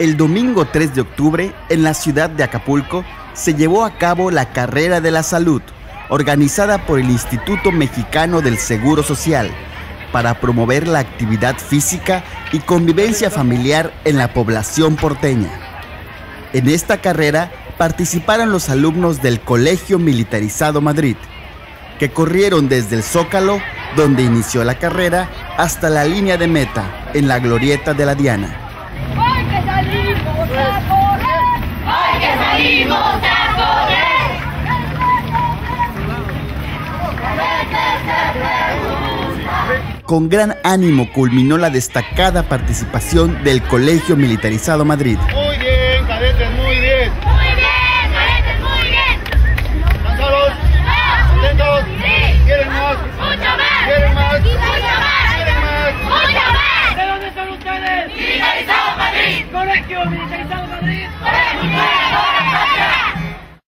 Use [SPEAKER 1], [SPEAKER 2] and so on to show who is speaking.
[SPEAKER 1] El domingo 3 de octubre, en la ciudad de Acapulco, se llevó a cabo la Carrera de la Salud, organizada por el Instituto Mexicano del Seguro Social, para promover la actividad física y convivencia familiar en la población porteña. En esta carrera participaron los alumnos del Colegio Militarizado Madrid, que corrieron desde el Zócalo, donde inició la carrera, hasta la línea de meta, en la glorieta de la Diana. Con gran ánimo culminó la destacada participación del Colegio Militarizado Madrid.
[SPEAKER 2] Muy bien, cadetes. Muy bien, más!
[SPEAKER 3] ¿De dónde son ustedes?
[SPEAKER 4] ¡Militarizado Madrid!